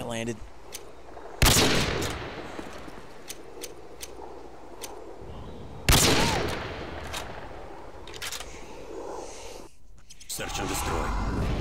it I landed. Search and destroy.